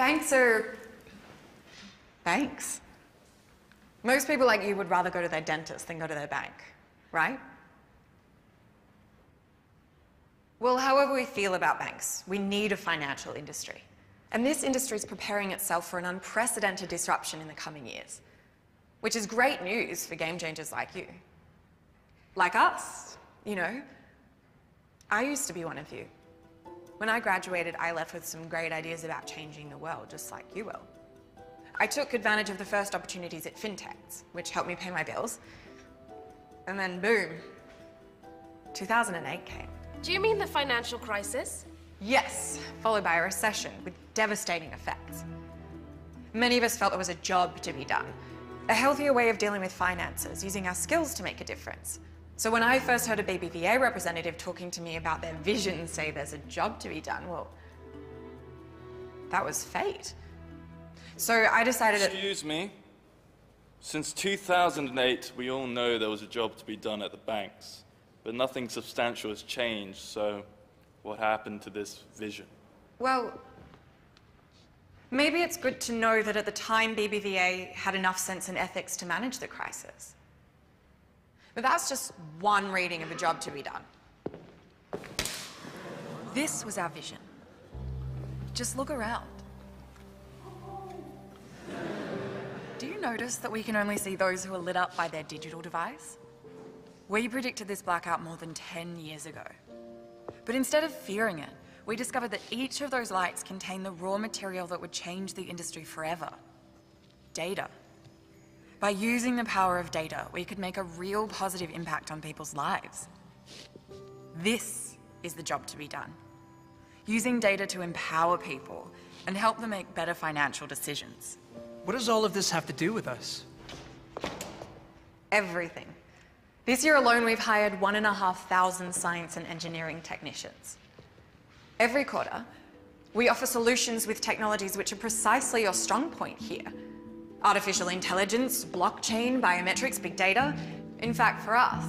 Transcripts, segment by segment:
Banks are banks. Most people like you would rather go to their dentist than go to their bank, right? Well, however we feel about banks, we need a financial industry. And this industry is preparing itself for an unprecedented disruption in the coming years, which is great news for game changers like you. Like us, you know. I used to be one of you. When I graduated, I left with some great ideas about changing the world, just like you will. I took advantage of the first opportunities at fintechs, which helped me pay my bills. And then boom, 2008 came. Do you mean the financial crisis? Yes, followed by a recession with devastating effects. Many of us felt there was a job to be done, a healthier way of dealing with finances, using our skills to make a difference. So when I first heard a BBVA representative talking to me about their vision say there's a job to be done, well, that was fate. So I decided... Excuse me. Since 2008, we all know there was a job to be done at the banks, but nothing substantial has changed, so what happened to this vision? Well, maybe it's good to know that at the time BBVA had enough sense and ethics to manage the crisis. But that's just one reading of a job to be done. This was our vision. Just look around. Do you notice that we can only see those who are lit up by their digital device? We predicted this blackout more than 10 years ago. But instead of fearing it, we discovered that each of those lights contained the raw material that would change the industry forever. Data. By using the power of data, we could make a real positive impact on people's lives. This is the job to be done. Using data to empower people and help them make better financial decisions. What does all of this have to do with us? Everything. This year alone, we've hired one and a half thousand science and engineering technicians. Every quarter, we offer solutions with technologies which are precisely your strong point here artificial intelligence, blockchain, biometrics, big data. In fact, for us,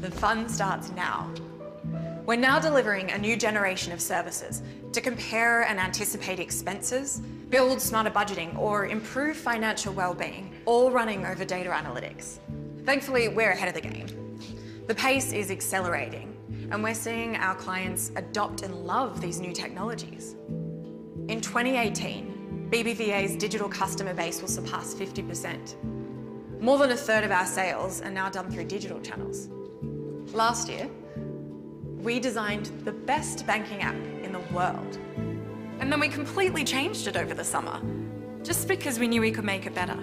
the fun starts now. We're now delivering a new generation of services to compare and anticipate expenses, build smarter budgeting, or improve financial well-being, all running over data analytics. Thankfully, we're ahead of the game. The pace is accelerating, and we're seeing our clients adopt and love these new technologies. In 2018, BBVA's digital customer base will surpass 50%. More than a third of our sales are now done through digital channels. Last year, we designed the best banking app in the world. And then we completely changed it over the summer, just because we knew we could make it better.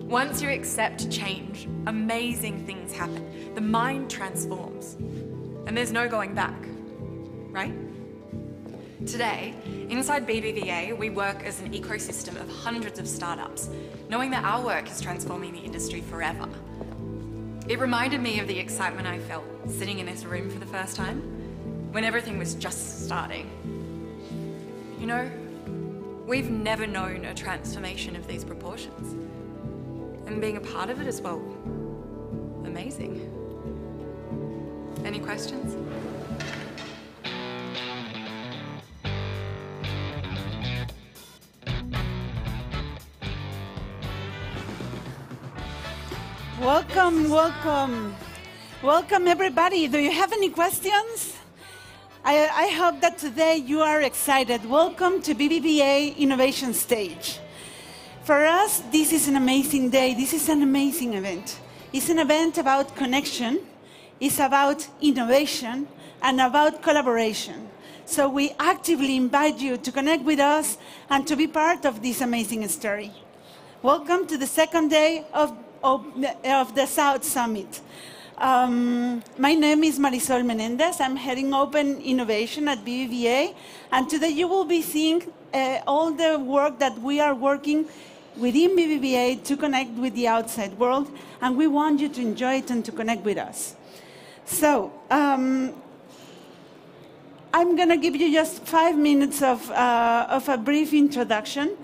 Once you accept change, amazing things happen. The mind transforms. And there's no going back, right? Today, inside BBVA, we work as an ecosystem of hundreds of startups, knowing that our work is transforming the industry forever. It reminded me of the excitement I felt sitting in this room for the first time, when everything was just starting. You know, we've never known a transformation of these proportions. And being a part of it as well, amazing. Any questions? Welcome, welcome. Welcome, everybody. Do you have any questions? I, I, hope that today you are excited. Welcome to BBVA Innovation Stage. For us, this is an amazing day. This is an amazing event. It's an event about connection, it's about innovation, and about collaboration. So we actively invite you to connect with us and to be part of this amazing story. Welcome to the second day of of, of the South Summit. Um, my name is Marisol Menendez. I'm heading Open Innovation at BBVA. And today you will be seeing uh, all the work that we are working within BBVA to connect with the outside world. And we want you to enjoy it and to connect with us. So, um, I'm going to give you just five minutes of, uh, of a brief introduction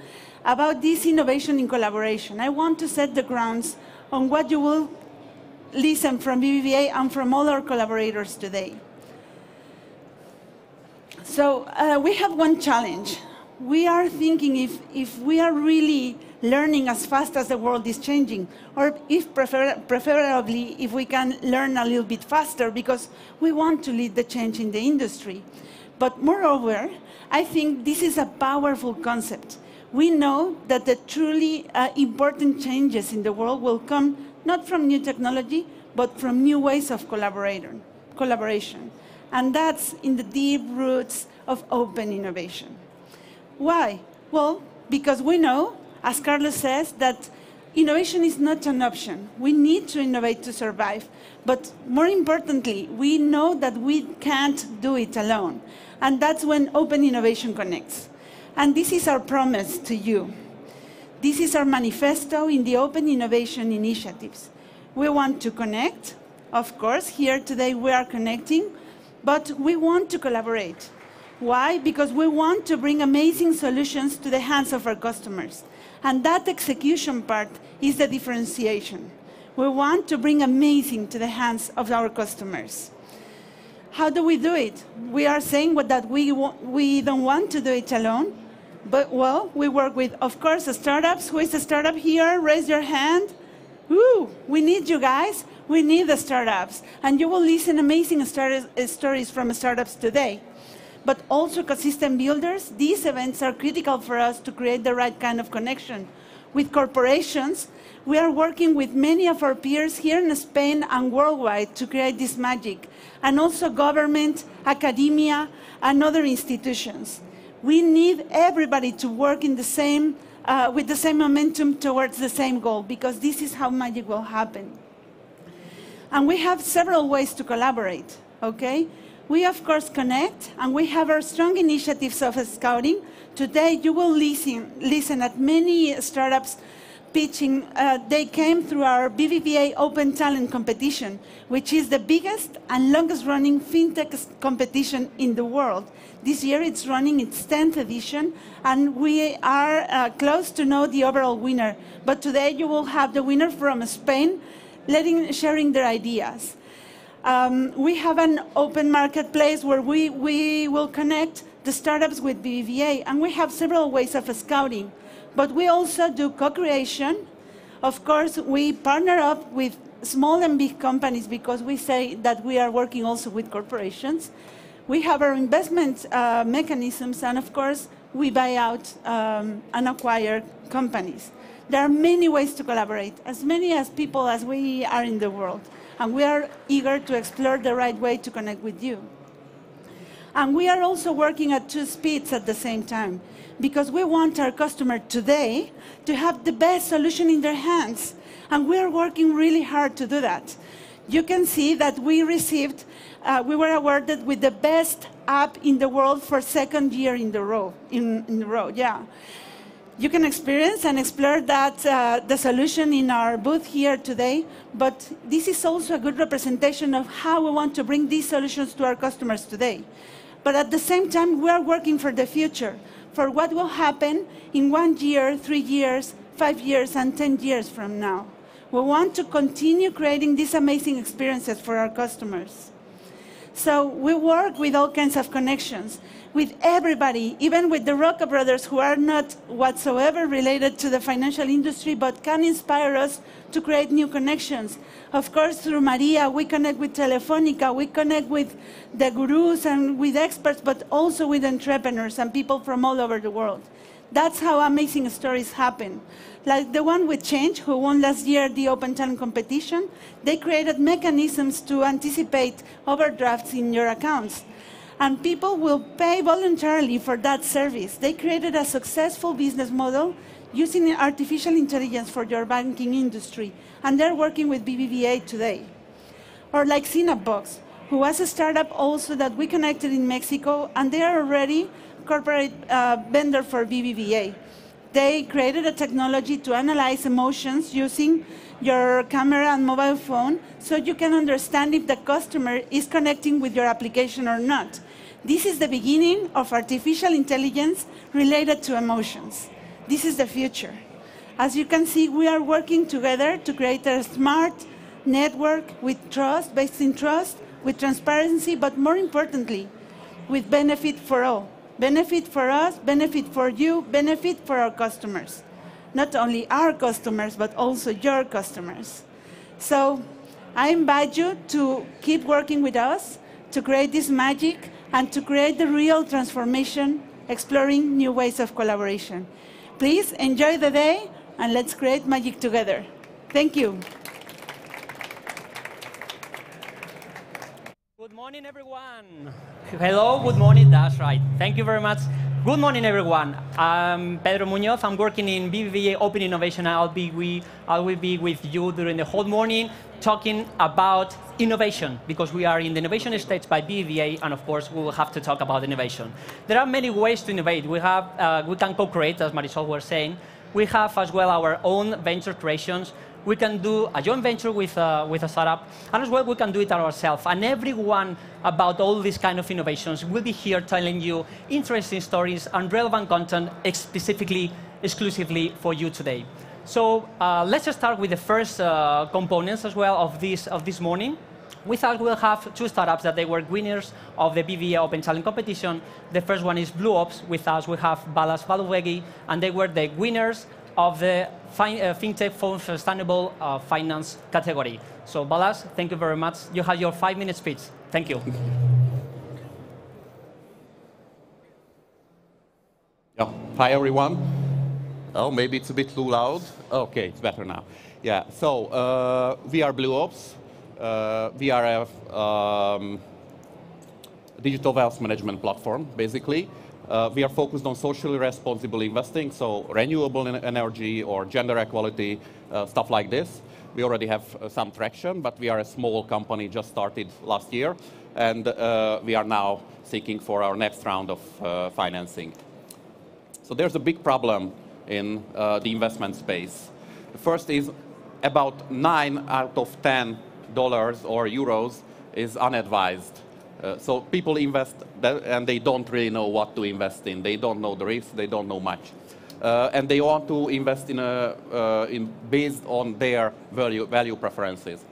about this innovation in collaboration. I want to set the grounds on what you will listen from BBVA and from all our collaborators today. So uh, we have one challenge. we are thinking if, if we are really learning as fast as the world is changing, or if prefer, preferably if we can learn a little bit faster because we want to lead the change in the industry. But moreover, I think this is a powerful concept. We know that the truly uh, important changes in the world will come not from new technology, but from new ways of collaboration. And that's in the deep roots of open innovation. Why? Well, because we know, as Carlos says, that innovation is not an option. We need to innovate to survive. But more importantly, we know that we can't do it alone. And that's when open innovation connects. And this is our promise to you. This is our manifesto in the open innovation initiatives. We want to connect. Of course, here today we are connecting, but we want to collaborate. Why? Because we want to bring amazing solutions to the hands of our customers. And that execution part is the differentiation. We want to bring amazing to the hands of our customers. How do we do it? We are saying that we, we don't want to do it alone, but well, we work with, of course, startups. Who is a startup here? Raise your hand. Ooh, we need you guys. We need the startups. And you will listen amazing stories from startups today. But also ecosystem builders, these events are critical for us to create the right kind of connection. With corporations, we are working with many of our peers here in Spain and worldwide to create this magic, and also government, academia, and other institutions. We need everybody to work in the same, uh, with the same momentum towards the same goal, because this is how magic will happen. And we have several ways to collaborate, okay? We, of course, connect, and we have our strong initiatives of scouting. Today, you will listen, listen at many startups pitching. Uh, they came through our BBVA Open Talent Competition, which is the biggest and longest running fintech competition in the world. This year, it's running its 10th edition, and we are uh, close to know the overall winner. But today, you will have the winner from Spain letting, sharing their ideas. Um, we have an open marketplace where we, we will connect the startups with BBVA, and we have several ways of scouting. But we also do co-creation. Of course, we partner up with small and big companies because we say that we are working also with corporations. We have our investment uh, mechanisms, and of course, we buy out um, and acquire companies. There are many ways to collaborate, as many as people as we are in the world and we are eager to explore the right way to connect with you. And we are also working at two speeds at the same time because we want our customer today to have the best solution in their hands. And we are working really hard to do that. You can see that we received, uh, we were awarded with the best app in the world for second year in the row, in, in the row, yeah you can experience and explore that uh, the solution in our booth here today but this is also a good representation of how we want to bring these solutions to our customers today but at the same time we are working for the future for what will happen in one year three years five years and ten years from now. We want to continue creating these amazing experiences for our customers. So we work with all kinds of connections with everybody, even with the Roca brothers who are not whatsoever related to the financial industry, but can inspire us to create new connections. Of course, through Maria, we connect with Telefonica, we connect with the gurus and with experts, but also with entrepreneurs and people from all over the world. That's how amazing stories happen. Like the one with Change, who won last year the Open Talent competition, they created mechanisms to anticipate overdrafts in your accounts and people will pay voluntarily for that service. They created a successful business model using artificial intelligence for your banking industry, and they're working with BBVA today. Or like Synapbox, who was a startup also that we connected in Mexico, and they are already corporate uh, vendor for BBVA. They created a technology to analyze emotions using your camera and mobile phone so you can understand if the customer is connecting with your application or not. This is the beginning of artificial intelligence related to emotions. This is the future. As you can see, we are working together to create a smart network with trust, based in trust, with transparency, but more importantly, with benefit for all. Benefit for us, benefit for you, benefit for our customers. Not only our customers, but also your customers. So I invite you to keep working with us to create this magic and to create the real transformation, exploring new ways of collaboration. Please enjoy the day and let's create magic together. Thank you. Good morning, everyone. Hello, good morning. That's right. Thank you very much. Good morning, everyone. I'm Pedro Muñoz. I'm working in BBVA Open Innovation. I'll be we, I will be with you during the whole morning talking about innovation because we are in the innovation stage by BBVA, and of course, we will have to talk about innovation. There are many ways to innovate. We, have, uh, we can co-create, as Marisol was saying. We have as well our own venture creations we can do a joint venture with, uh, with a startup, and as well we can do it ourselves. And everyone about all these kind of innovations will be here telling you interesting stories and relevant content specifically, exclusively for you today. So uh, let's start with the first uh, components as well of this, of this morning. We thought we'll have two startups that they were winners of the BBVA Open Challenge competition. The first one is Blue Ops. With us, we have Balas Baluvegi, and they were the winners of the uh, FinTech for Sustainable uh, Finance category. So Balas, thank you very much. You have your five-minute speech. Thank you. Yeah. Hi, everyone. Oh, maybe it's a bit too loud. Okay, it's better now. Yeah, so uh, we are Blue Ops. Uh, we are a um, digital wealth management platform, basically. Uh, we are focused on socially responsible investing, so renewable energy or gender equality, uh, stuff like this. We already have uh, some traction, but we are a small company, just started last year, and uh, we are now seeking for our next round of uh, financing. So there's a big problem in uh, the investment space. The first is about 9 out of 10 dollars or euros is unadvised. Uh, so people invest and they don't really know what to invest in. They don't know the risk, they don't know much. Uh, and they want to invest in, a, uh, in based on their value, value preferences.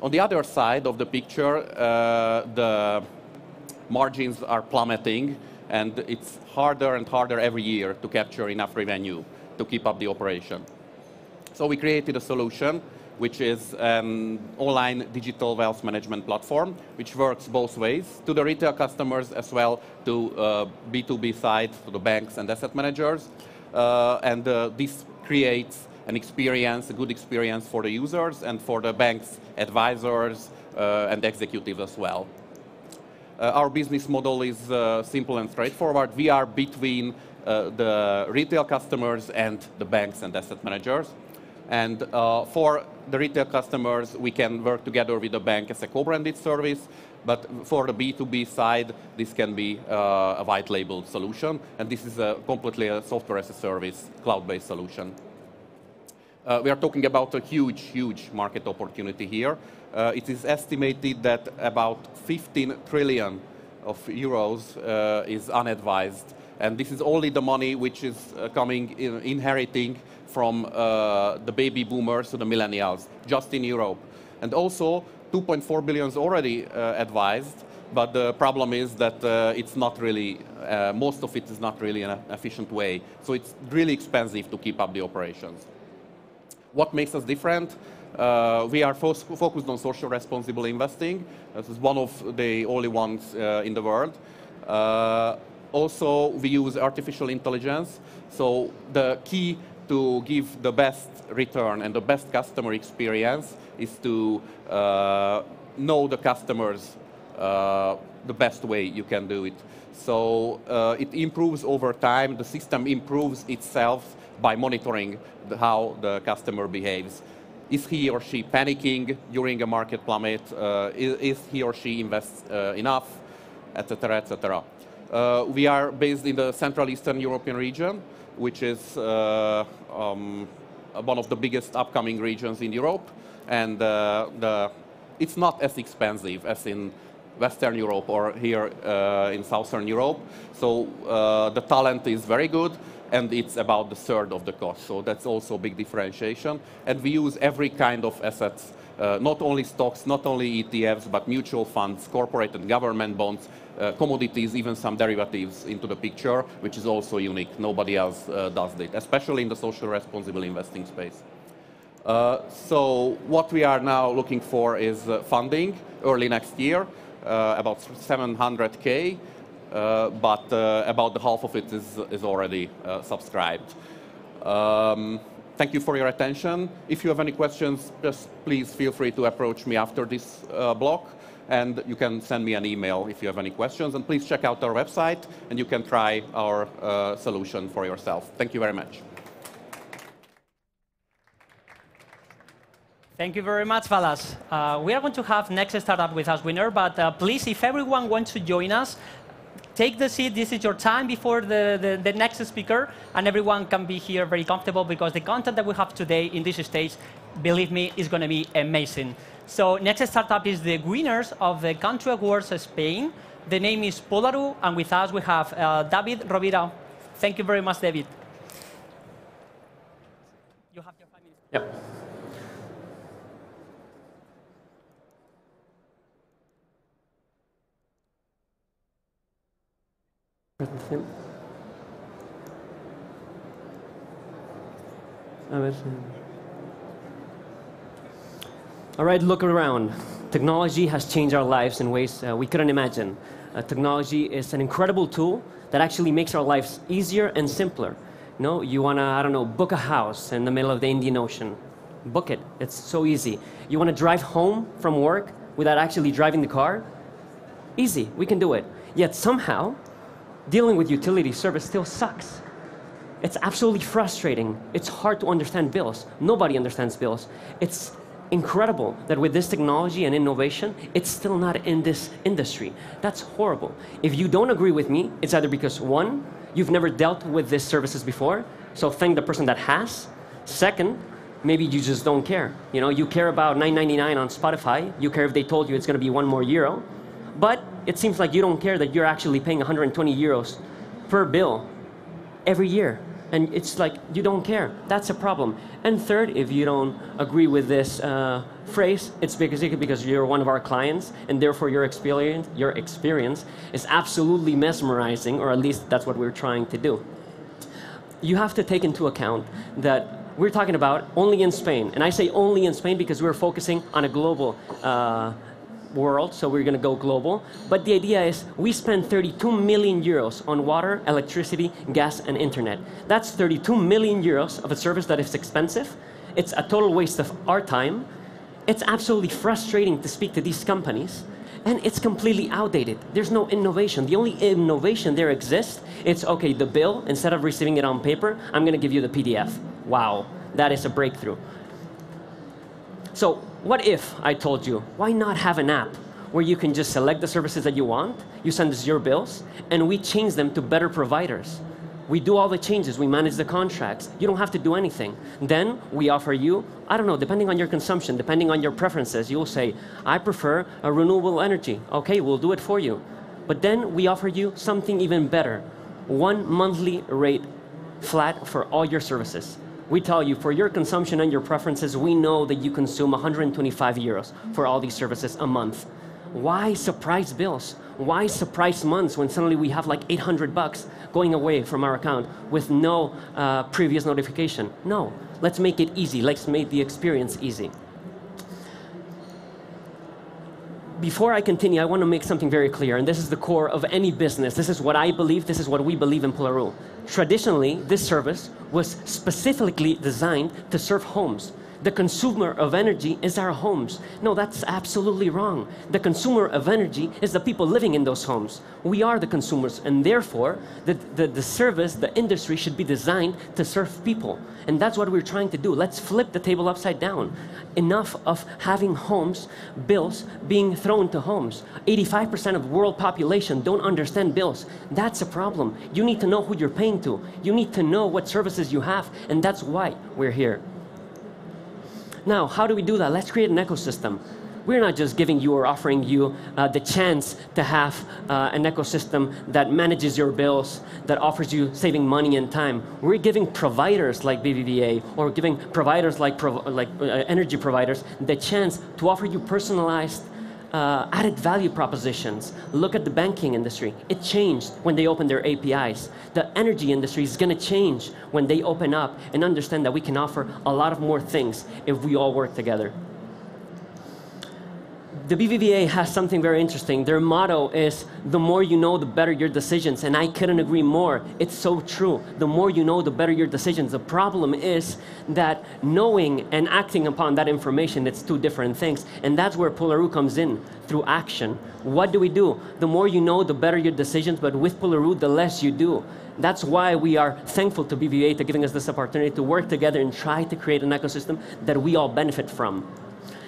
On the other side of the picture, uh, the margins are plummeting and it's harder and harder every year to capture enough revenue to keep up the operation. So we created a solution which is an online digital wealth management platform, which works both ways, to the retail customers as well to uh, B2B side, to the banks and asset managers. Uh, and uh, this creates an experience, a good experience for the users and for the bank's advisors uh, and executives as well. Uh, our business model is uh, simple and straightforward. We are between the retail customers and the banks and asset managers. And uh, for the retail customers, we can work together with the bank as a co-branded service. But for the B2B side, this can be uh, a white label solution. And this is a completely a software as a service, cloud-based solution. Uh, we are talking about a huge, huge market opportunity here. Uh, it is estimated that about 15 trillion of euros uh, is unadvised. And this is only the money which is uh, coming, in, inheriting from uh, the baby boomers to the millennials, just in Europe. And also, 2.4 billion is already uh, advised, but the problem is that uh, it's not really, uh, most of it is not really an efficient way. So it's really expensive to keep up the operations. What makes us different? Uh, we are fo focused on social responsible investing. This is one of the only ones uh, in the world. Also, we use artificial intelligence. So the key to give the best return and the best customer experience is to uh, know the customers uh, the best way you can do it. So uh, it improves over time. The system improves itself by monitoring the, how the customer behaves. Is he or she panicking during a market plummet? Uh, is, is, he or she invests uh, enough, etc., etc. Uh, we are based in the Central Eastern European region which is uh, um, one of the biggest upcoming regions in Europe. And uh, the, it's not as expensive as in Western Europe or here uh, in Southern Europe. So the talent is very good and it's about the third of the cost. So that's also a big differentiation. And we use every kind of assets uh, not only stocks, not only ETFs, but mutual funds, corporate and government bonds, uh, commodities, even some derivatives into the picture, which is also unique. Nobody else uh, does it, especially in the social responsible investing space. Uh, so what we are now looking for is uh, funding early next year, uh, about 700k, uh, but about the half of it is, is already subscribed. Um, thank you for your attention. If you have any questions, just please feel free to approach me after this block and you can send me an email if you have any questions. And please check out our website, and you can try our uh, solution for yourself. Thank you very much. Thank you very much, Balas. Uh, we are going to have next startup with us winner, but uh, please, if everyone wants to join us, take the seat. This is your time before the, the, the, next speaker, and everyone can be here very comfortable because the content that we have today in this stage, believe me, is going to be amazing. So next startup is the winners of the Country Awards Spain. The name is Polaroo, and with us we have uh, David Rovira. Thank you very much, David. You have your five minutes. Yep. A ver. All right, look around. Technology has changed our lives in ways uh, we couldn't imagine. Uh, technology is an incredible tool that actually makes our lives easier and simpler. You know, you want to, I don't know, book a house in the middle of the Indian Ocean. Book it. It's so easy. You want to drive home from work without actually driving the car? Easy. We can do it. Yet somehow, dealing with utility service still sucks. It's absolutely frustrating. It's hard to understand bills. Nobody understands bills. It's incredible that with this technology and innovation, it's still not in this industry. That's horrible. If you don't agree with me, it's either because one, you've never dealt with these services before, so thank the person that has. Second, maybe you just don't care. You know, you care about 9.99 on Spotify. You care if they told you it's going to be one more euro, but it seems like you don't care that you're actually paying 120 euros per bill every year and it's like you don't care. That's a problem. And third, if you don't agree with this uh, phrase, it's because because you're one of our clients, and therefore your experience your experience is absolutely mesmerizing, or at least that's what we're trying to do. You have to take into account that we're talking about only in Spain, and I say only in Spain because we're focusing on a global. Uh, world, so we're going to go global. But the idea is we spend 32 million euros on water, electricity, gas, and internet. That's 32 million euros of a service that is expensive. It's a total waste of our time. It's absolutely frustrating to speak to these companies. And it's completely outdated. There's no innovation. The only innovation there exists, it's okay, the bill, instead of receiving it on paper, I'm going to give you the PDF. Wow, that is a breakthrough. So what if I told you, why not have an app where you can just select the services that you want, you send us your bills, and we change them to better providers. We do all the changes, we manage the contracts. You don't have to do anything. Then we offer you, I don't know, depending on your consumption, depending on your preferences, you'll say, I prefer a renewable energy. Okay, we'll do it for you. But then we offer you something even better one monthly rate flat for all your services. We tell you, for your consumption and your preferences, we know that you consume 125 euros for all these services a month. Why surprise bills? Why surprise months when suddenly we have like 800 bucks going away from our account with no uh, previous notification? No, let's make it easy. Let's make the experience easy. Before I continue, I want to make something very clear, and this is the core of any business. This is what I believe, this is what we believe in Polaroo. Traditionally, this service was specifically designed to serve homes. The consumer of energy is our homes. No, that's absolutely wrong. The consumer of energy is the people living in those homes. We are the consumers, and therefore, the, the, the service, the industry should be designed to serve people. And that's what we're trying to do. Let's flip the table upside down. Enough of having homes, bills being thrown to homes. 85% of world population don't understand bills. That's a problem. You need to know who you're paying to. You need to know what services you have, and that's why we're here. Now, how do we do that? Let's create an ecosystem. we're not just giving you or offering you uh, the chance to have uh, an ecosystem that manages your bills, that offers you saving money and time. We're giving providers like BBVA or giving providers like, prov like uh, energy providers the chance to offer you personalized uh, added value propositions. Look at the banking industry. It changed when they opened their APIs. The energy industry is going to change when they open up and understand that we can offer a lot of more things if we all work together the BBVA has something very interesting. Their motto is the more you know, the better your decisions. And I couldn't agree more. It's so true. The more you know, the better your decisions. The problem is that knowing and acting upon that information, it's two different things. And that's where Polaroo comes in through action. What do we do? The more you know, the better your decisions. But with Polaroo, the less you do. That's why we are thankful to BBVA to giving us this opportunity to work together and try to create an ecosystem that we all benefit from.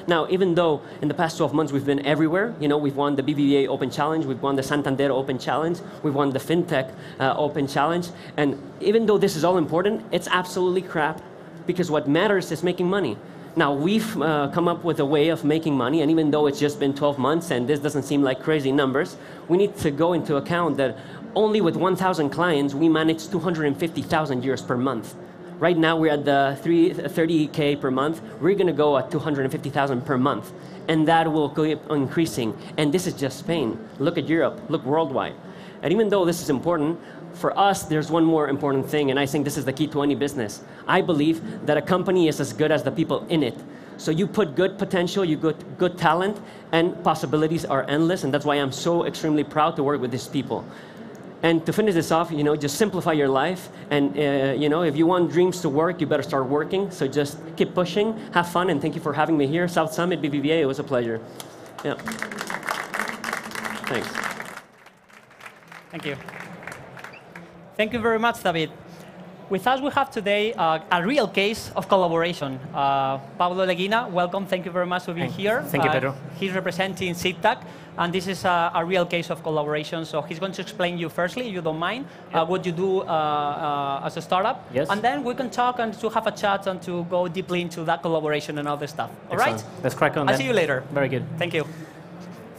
Now, even though in the past 12 months we've been everywhere, you know, we've won the BBVA Open Challenge, we've won the Santander Open Challenge, we've won the FinTech uh, Open Challenge, and even though this is all important, it's absolutely crap because what matters is making money. Now, we've uh, come up with a way of making money, and even though it's just been 12 months and this doesn't seem like crazy numbers, we need to go into account that only with 1,000 clients, we manage 250,000 euros per month. Right now we're at the 30K per month. We're going to go at 250,000 per month. And that will keep increasing. And this is just Spain. Look at Europe. Look worldwide. And even though this is important, for us, there's one more important thing, and I think this is the key to any business. I believe that a company is as good as the people in it. So you put good potential, you put good talent, and possibilities are endless, and that's why I'm so extremely proud to work with these people. And to finish this off, you know, just simplify your life. And, uh, you know, if you want dreams to work, you better start working. So just keep pushing, have fun, and thank you for having me here. South Summit, BBVA, it was a pleasure. Yeah. Thanks. Thank you. Thank you very much, David. With us, we have today uh, a real case of collaboration. Uh, Pablo Leguina, welcome. Thank you very much for being Thank here. Thank you, Pedro. Uh, he's representing Seedtag, and this is a, a, real case of collaboration. So he's going to explain you firstly, if you don't mind, uh, what you do uh, uh, as a startup. Yes. And then we can talk and to have a chat and to go deeply into that collaboration and other stuff. All Excellent. right? Let's crack on I'll then. see you later. Very good. Thank you.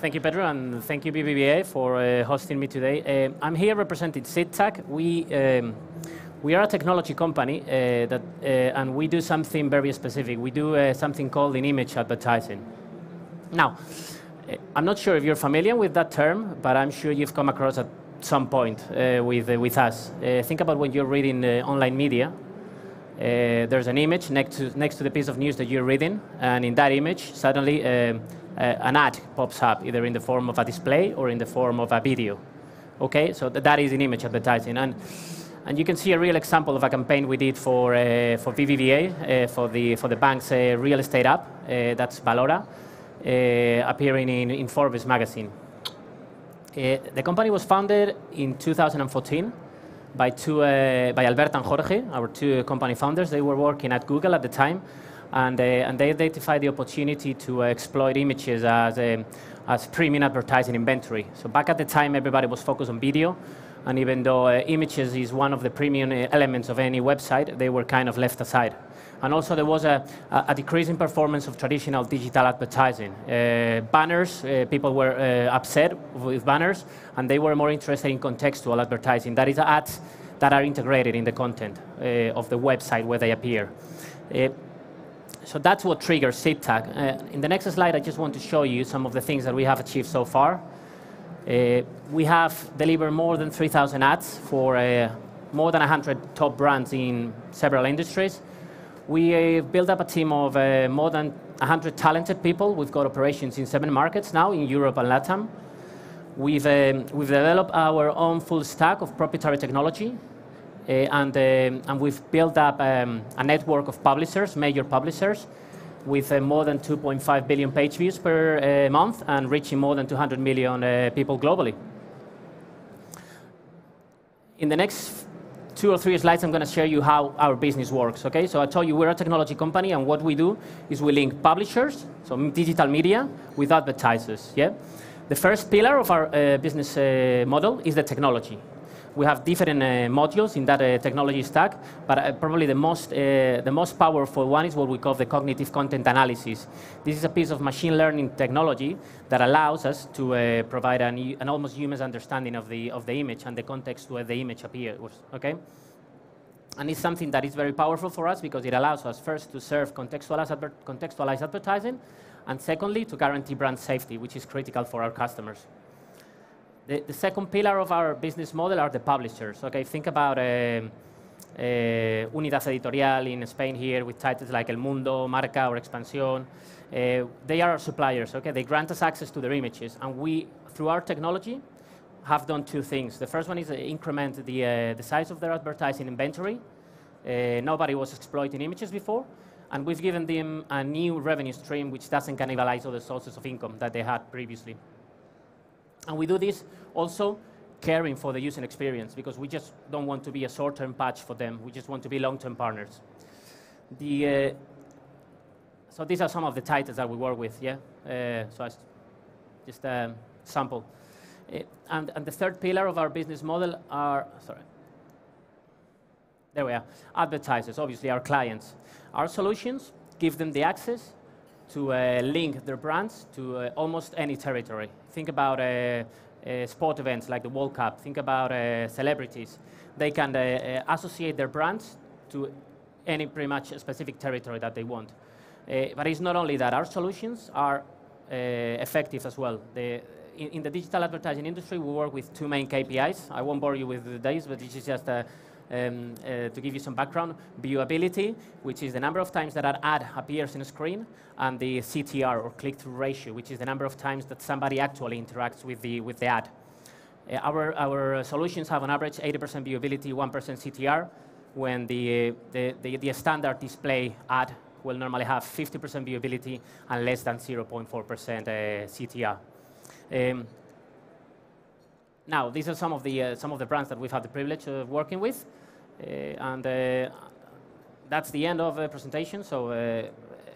Thank you, Pedro, and thank you, BBVA, for uh, hosting me today. I'm here representing Seedtag. We um, we are a technology company uh, that, uh, and we do something very specific. We do uh, something called in-image advertising. Now, uh, I'm not sure if you're familiar with that term, but I'm sure you've come across at some point uh, with, uh, with us. think about when you're reading online media. there's an image next to, next to the piece of news that you're reading, and in that image, suddenly um, an ad pops up, either in the form of a display or in the form of a video. Okay, so th that is in image advertising. And and you can see a real example of a campaign we did for, uh, for BBVA, uh, for, the, for the bank's uh, real estate app, uh, that's Valora, uh, appearing in, in Forbes magazine. Uh, the company was founded in 2014 by, two, by Alberto and Jorge, our two company founders. They were working at Google at the time, and, and they identified the opportunity to exploit images as, a, as premium advertising inventory. So back at the time, everybody was focused on video, and even though uh, images is one of the premium uh, elements of any website, they were kind of left aside. And also there was a, a decrease in performance of traditional digital advertising. Uh, banners, uh, people were uh, upset with banners, and they were more interested in contextual advertising. That is ads that are integrated in the content uh, of the website where they appear. so that's what triggers Seedtag. in the next slide, I just want to show you some of the things that we have achieved so far. Uh, we have delivered more than 3,000 ads for uh, more than 100 top brands in several industries. We uh, built up a team of uh, more than 100 talented people. We've got operations in seven markets now in Europe and Latam. We've, um, we've developed our own full stack of proprietary technology, uh, and, um, and we've built up um, a network of publishers, major publishers, with uh, more than 2.5 billion page views per uh, month and reaching more than 200 million uh, people globally. In the next two or three slides, I'm going to share you how our business works. Okay, so I told you we're a technology company, and what we do is we link publishers, so digital media, with advertisers. Yeah, the first pillar of our uh, business uh, model is the technology. We have different uh, modules in that uh, technology stack, but uh, probably the most, uh, the most powerful one is what we call the cognitive content analysis. This is a piece of machine learning technology that allows us to uh, provide an, an, almost human understanding of the, of the image and the context where the image appears, okay? And it's something that is very powerful for us because it allows us first to serve contextualized, adver contextualized advertising, and secondly, to guarantee brand safety, which is critical for our customers. The, the, second pillar of our business model are the publishers. Okay, think about uh, uh, Unidad Editorial in Spain here with titles like El Mundo, Marca, or Expansión. Uh, they are our suppliers. Okay, they grant us access to their images, and we, through our technology, have done two things. The first one is increment the, uh, the size of their advertising inventory. Uh, nobody was exploiting images before, and we've given them a new revenue stream which doesn't cannibalize other sources of income that they had previously. And we do this also caring for the user experience because we just don't want to be a short-term patch for them. We just want to be long-term partners. The, uh, so these are some of the titles that we work with, yeah? Uh, so I just a um, sample. Uh, and, and the third pillar of our business model are, sorry, there we are, advertisers, obviously our clients. Our solutions give them the access to uh, link their brands to uh, almost any territory. Think about uh, uh sport events like the World Cup. Think about uh, celebrities. They can uh, associate their brands to any pretty much specific territory that they want. but it's not only that. Our solutions are effective as well. In, in, the digital advertising industry, we work with two main KPIs. I won't bore you with the days, but this is just a um, uh, to give you some background, viewability, which is the number of times that an ad appears in a screen, and the CTR, or click-through ratio, which is the number of times that somebody actually interacts with the, with the ad. Uh, our, our solutions have on average 80% viewability, 1% CTR, when the, the, the, the, standard display ad will normally have 50% viewability and less than 0.4% uh, CTR. Um, now, these are some of the, uh, some of the brands that we've had the privilege of working with. Uh, and uh, that's the end of the presentation. So uh,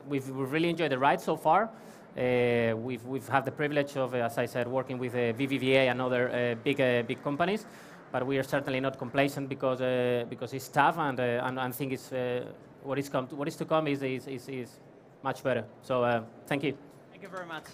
we've, we've really enjoyed the ride so far. Uh, we've, we've had the privilege of, as I said, working with uh, BBVA and other big, big companies. But we are certainly not complacent because, because it's tough, and, and I think it's, what, is come to, what is to come is, is, is, is much better. So thank you. Thank you very much.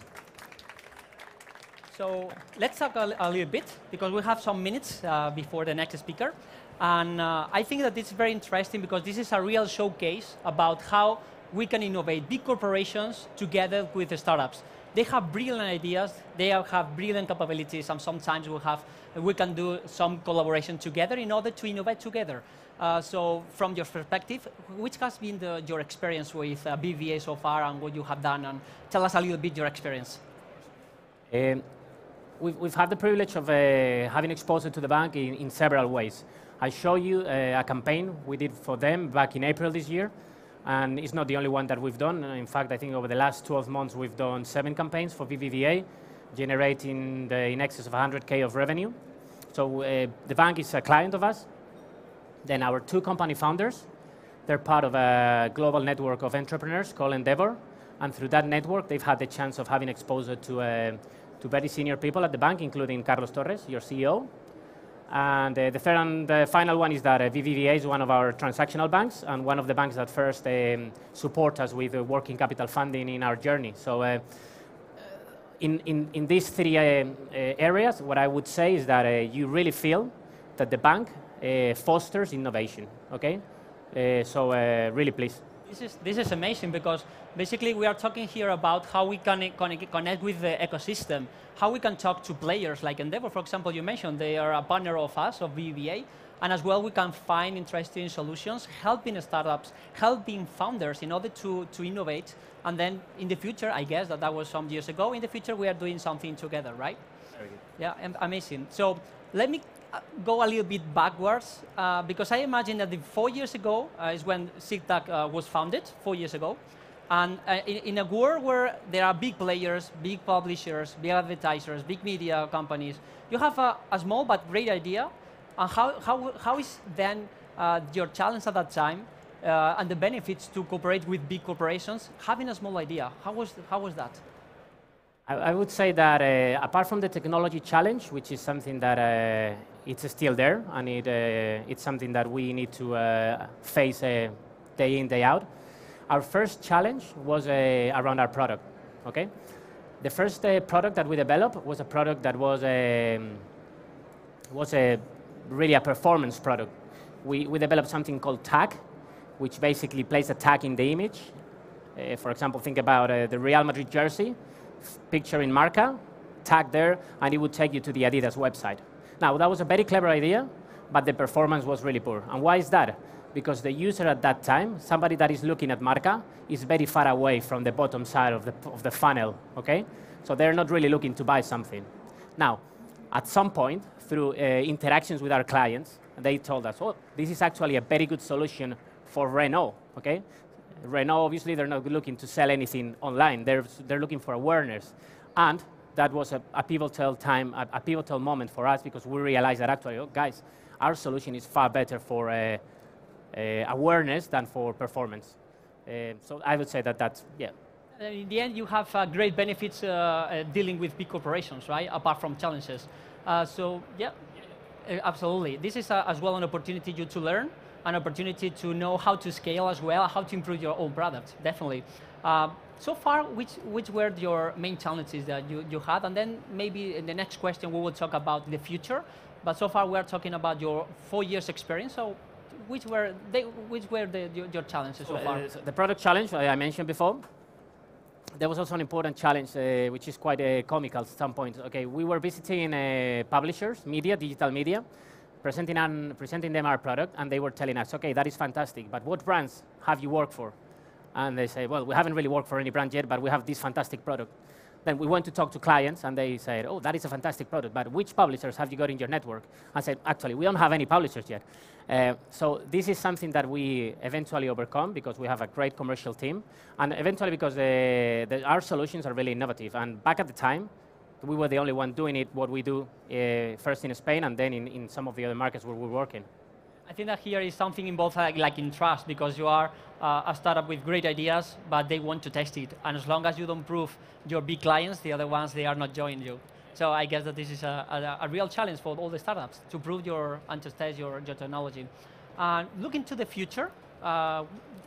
So let's talk a, a, little bit because we have some minutes uh, before the next speaker. And uh, I think that it's very interesting because this is a real showcase about how we can innovate big corporations together with the startups. They have brilliant ideas, they have brilliant capabilities, and sometimes we, have, we can do some collaboration together in order to innovate together. Uh, so from your perspective, which has been the, your experience with uh, BBVA so far and what you have done? And tell us a little bit your experience. Um, we've, we've had the privilege of uh, having exposure to the bank in, in several ways. I show you uh, a campaign we did for them back in April this year, and it's not the only one that we've done. In fact, I think over the last 12 months, we've done seven campaigns for BBVA, generating the, in excess of 100K of revenue. So uh, the bank is a client of us. Then our two company founders, they're part of a global network of entrepreneurs called Endeavor, and through that network, they've had the chance of having exposure to uh, to very senior people at the bank, including Carlos Torres, your CEO. And uh, the third and the final one is that uh, BBVA is one of our transactional banks and one of the banks that first um, support us with uh, working capital funding in our journey. So uh, in, in, in these three uh, uh, areas, what I would say is that you really feel that the bank fosters innovation, okay? so really please. This is, this is amazing because basically we are talking here about how we can connect with the ecosystem, how we can talk to players like Endeavor, for example, you mentioned they are a partner of us, of BBVA, and as well we can find interesting solutions, helping startups, helping founders in order to, to innovate, and then in the future, I guess that that was some years ago, in the future we are doing something together, right? Very good. Yeah, amazing. So let me go a little bit backwards uh, because I imagine that four years ago uh, is when Seedtag uh, was founded, four years ago. And uh, in, in, a world where there are big players, big publishers, big advertisers, big media companies, you have a, a small but great idea. And how, how, how is then uh, your challenge at that time and the benefits to cooperate with big corporations having a small idea? How was, how was that? I, I would say that apart from the technology challenge, which is something that it's still there, and it, uh, it's something that we need to uh, face uh, day in, day out. Our first challenge was around our product, okay? The first product that we developed was a product that was, um, was a, really a performance product. We, we developed something called tag, which basically places a tag in the image. Uh, for example, think about uh, the Real Madrid jersey, picture in marca, tag there, and it would take you to the Adidas website. Now, that was a very clever idea, but the performance was really poor. And why is that? Because the user at that time, somebody that is looking at Marca, is very far away from the bottom side of the, of the funnel, okay? So they're not really looking to buy something. Now, at some point, through uh, interactions with our clients, they told us, oh, this is actually a very good solution for Renault, okay? Renault, obviously, they're not looking to sell anything online. They're, they're looking for awareness. And that was a, a pivotal time, a, a, pivotal moment for us because we realized that actually, oh, guys, our solution is far better for uh, uh, awareness than for performance. Uh, so I would say that that's, yeah. In the end, you have uh, great benefits uh, uh, dealing with big corporations, right? Apart from challenges. so yeah, absolutely. This is as well an opportunity you to learn, an opportunity to know how to scale as well, how to improve your own product, definitely. Uh, so far, which, which were your main challenges that you, you had? And then maybe in the next question, we will talk about the future. But so far, we're talking about your four years experience. So which were, they, which were the, your, your, challenges so far? Uh, the product challenge I mentioned before. There was also an important challenge, uh, which is quite uh, comical at some point. Okay, we were visiting uh, publishers, media, digital media, presenting, an, presenting them our product, and they were telling us, okay, that is fantastic, but what brands have you worked for? And they say, well, we haven't really worked for any brand yet, but we have this fantastic product. Then we went to talk to clients, and they said, oh, that is a fantastic product, but which publishers have you got in your network? I said, actually, we don't have any publishers yet. Uh, so this is something that we eventually overcome because we have a great commercial team, and eventually because the, the, our solutions are really innovative. And back at the time, we were the only one doing it, what we do, uh, first in Spain and then in, in some of the other markets where we're working. I think that here is something involved like, like in trust because you are uh, a startup with great ideas, but they want to test it. And as long as you don't prove your big clients, the other ones, they are not joining you. So I guess that this is a, a, a real challenge for all the startups to prove your and to test your, your technology. Uh, looking to the future, uh,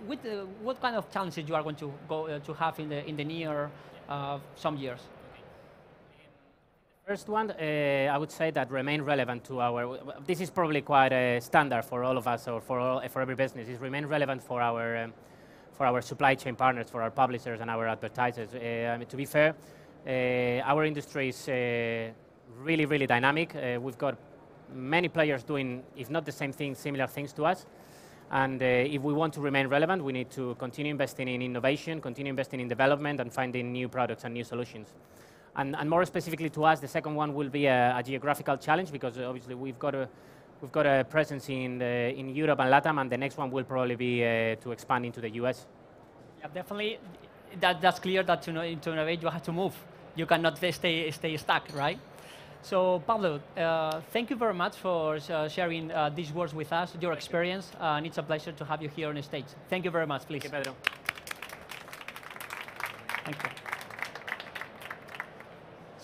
with, what kind of challenges you are going to go uh, to have in the in the near uh, some years? First one, uh, I would say that remain relevant to our, this is probably quite a standard for all of us or for, all, for every business, is remain relevant for our, um, for our supply chain partners, for our publishers and our advertisers. Uh, I mean, to be fair, uh, our industry is uh, really, really dynamic. Uh, we've got many players doing, if not the same thing, similar things to us. And uh, if we want to remain relevant, we need to continue investing in innovation, continue investing in development, and finding new products and new solutions. And, and, more specifically to us, the second one will be a, a geographical challenge because obviously we've got a, we've got a presence in, the, in Europe and LATAM, and the next one will probably be uh, to expand into the US. Yeah, definitely. That, that's clear that to, know, to innovate, you have to move. You cannot stay, stay stuck, right? So, Pablo, uh, thank you very much for uh, sharing uh, these words with us, your experience, and it's a pleasure to have you here on the stage. Thank you very much, please. Thank you, Pedro. Thank you.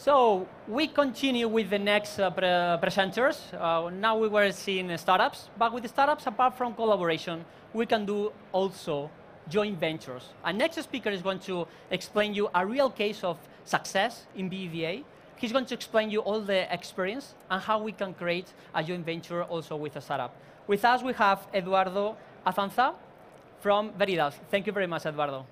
So we continue with the next uh, pre presenters. Uh, now we were seeing startups, but with startups, apart from collaboration, we can do also joint ventures. Our next speaker is going to explain you a real case of success in BBVA. He's going to explain you all the experience and how we can create a joint venture also with a startup. With us, we have Eduardo Azanza from Veridas. Thank you very much, Eduardo.